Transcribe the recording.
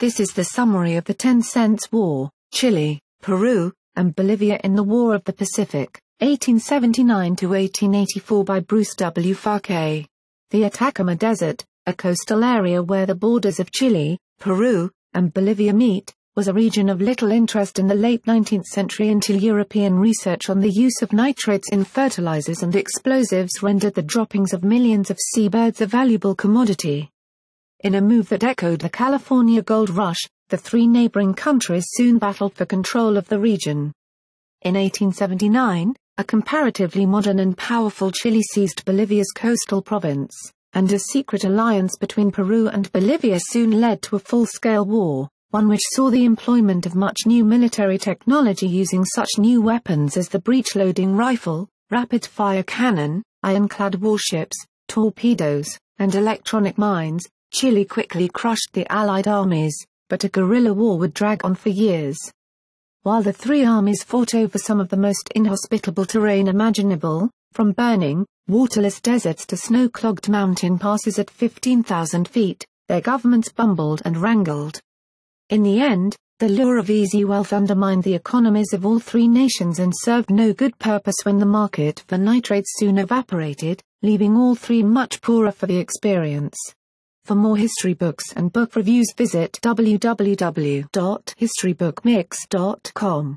This is the summary of the Ten Cents War, Chile, Peru, and Bolivia in the War of the Pacific, 1879-1884 by Bruce W. Farcau. The Atacama Desert, a coastal area where the borders of Chile, Peru, and Bolivia meet, was a region of little interest in the late 19th century until European research on the use of nitrates in fertilizers and explosives rendered the droppings of millions of seabirds a valuable commodity. In a move that echoed the California gold rush, the three neighboring countries soon battled for control of the region. In 1879, a comparatively modern and powerful Chile seized Bolivia's coastal province, and a secret alliance between Peru and Bolivia soon led to a full-scale war one which saw the employment of much new military technology using such new weapons as the breech-loading rifle, rapid-fire cannon, ironclad warships, torpedoes, and electronic mines, Chile quickly crushed the Allied armies, but a guerrilla war would drag on for years. While the three armies fought over some of the most inhospitable terrain imaginable, from burning, waterless deserts to snow-clogged mountain passes at 15,000 feet, their governments bumbled and wrangled. In the end, the lure of easy wealth undermined the economies of all three nations and served no good purpose when the market for nitrates soon evaporated, leaving all three much poorer for the experience. For more history books and book reviews visit www.historybookmix.com.